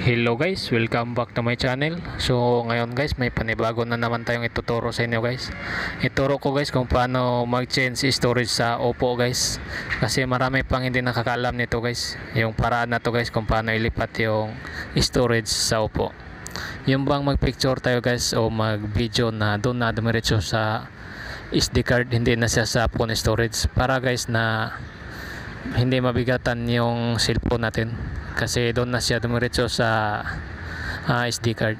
Hello guys, welcome back to my channel. So ngayon guys, may panibago na naman tayong ituturo sa inyo guys. Ituro ko guys kung paano mag-change storage sa Oppo guys. Kasi marami pang hindi nakakaalam nito guys. Yung paraan na to guys kung paano ilipat yung storage sa Oppo. Yung bang mag-picture tayo guys o mag-video na doon na dumiretso sa SD card, hindi na siya sa phone storage. Para guys na hindi mabigatan yung cellphone natin kasi doon na siya dumiretso sa ah, SD card.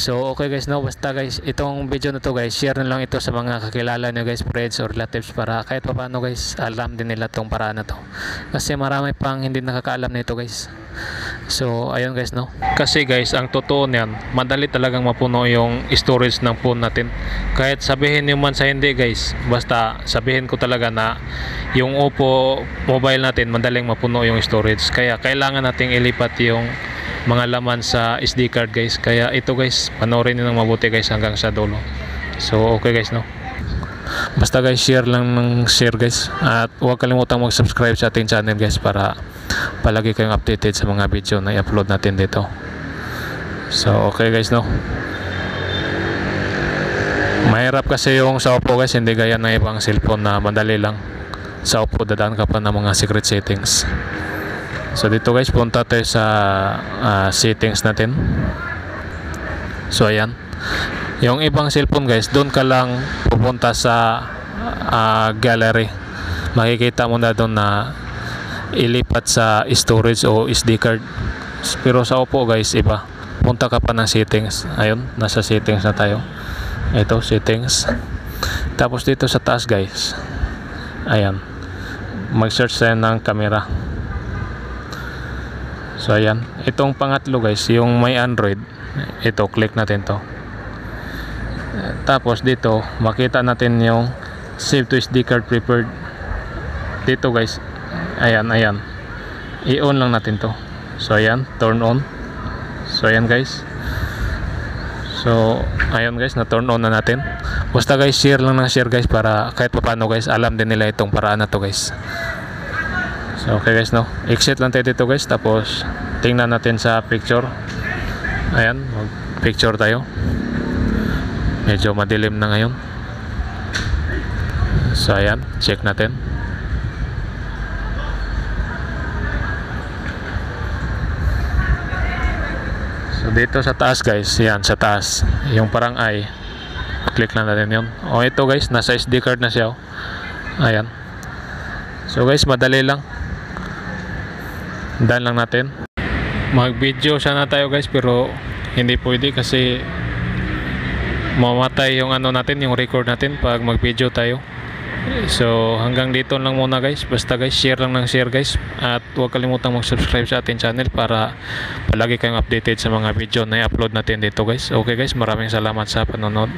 So okay guys no, basta guys itong video na to guys, share na lang ito sa mga kakilala nyo guys, friends or relatives para kahit pa paano guys, alam din nila tong paraan na to. Kasi marami pang hindi nakakaalam nito guys. So ayun guys no. Kasi guys, ang totoo niyan, madali talagang mapuno yung storage ng phone natin. Kahit sabihin nyo man sa hindi guys, basta sabihin ko talaga na yung Oppo mobile natin madaling mapuno yung storage. Kaya kailangan nating ilipat yung mga laman sa SD card guys. Kaya ito guys, panoorin niyo ng mabuti guys hanggang sa dulo. So okay guys no. Basta guys, share lang ng share guys. At huwag kalimutang mag-subscribe sa ating channel guys para palagi kayong updated sa mga video na i-upload natin dito. So okay guys no. Mahirap kasi yung sa Oppo guys, hindi gaya ng ibang cellphone na madali lang. Sa Oppo dadaan ka pa ng mga secret settings. So dito guys, punta tayo sa ah, settings natin. So ayan. Yung ibang cellphone guys, doon ka lang pupunta sa ah, gallery. Makikita mo na doon na ilipat sa storage o SD card. Pero sa Oppo guys, iba. Punta ka pa ng settings. Ayun, nasa settings na tayo. Ito, settings. Tapos dito sa taas guys. Ayan. Mag-search tayo ng camera. So ayan, itong pangatlo guys, yung may Android, ito click natin to. Tapos dito, makita natin yung save to SD card preferred. Dito guys, ayan, ayan. I-on lang natin to. So ayan, turn on. So ayan guys. So, ayun guys, na turn on na natin. Basta guys, share lang ng share guys para kahit pa paano guys, alam din nila itong paraan na to guys. So okay guys no. Exit lang tayo dito guys tapos tingnan natin sa picture. Ayan, mag picture tayo. Medyo madilim na ngayon. So ayan, check natin. So dito sa taas guys, yan sa taas, yung parang I. Click lang natin yun. O ito guys, nasa SD card na siya. oh. Ayan. So guys, madali lang. Dan lang natin. Mag-video sana tayo guys pero hindi pwede kasi mamatay yung ano natin, yung record natin pag mag-video tayo. So hanggang dito lang muna guys. Basta guys, share lang ng share guys. At huwag kalimutang mag-subscribe sa ating channel para palagi kayong updated sa mga video na i-upload natin dito guys. Okay guys, maraming salamat sa panonood.